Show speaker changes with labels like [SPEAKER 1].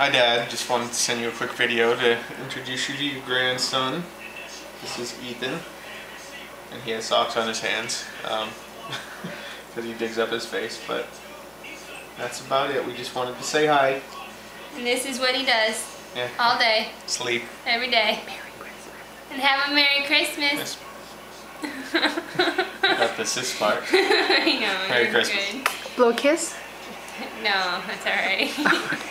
[SPEAKER 1] Hi Dad, just wanted to send you a quick video to introduce you to your grandson. This is Ethan, and he has socks on his hands um, because he digs up his face, but that's about it. We just wanted to say hi.
[SPEAKER 2] And this is what he does
[SPEAKER 1] Yeah.
[SPEAKER 2] all day,
[SPEAKER 1] Sleep.
[SPEAKER 2] every day. And have a Merry Christmas.
[SPEAKER 1] Got the sis part.
[SPEAKER 2] I know.
[SPEAKER 1] Merry Christmas.
[SPEAKER 2] good.
[SPEAKER 3] Blow kiss?
[SPEAKER 2] No, that's alright.